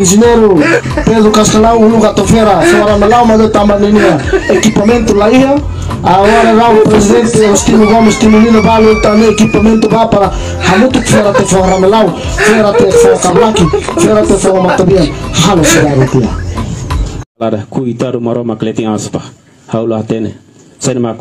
Engenheiro Pedro Castelão, Hugo Gatofera, Senhora Melau, mandou também equipamento lá ia. Agora lá o presidente, o Gomes, Stino Nino Vale, também equipamento lá para Hamutu Fera te Fora Melau, Fera te Fora Kablaki, Fera te Fora Matabia, Halo Fera Rutia. Lara, o maroma cletin aspa. Haula tene. Sen ma.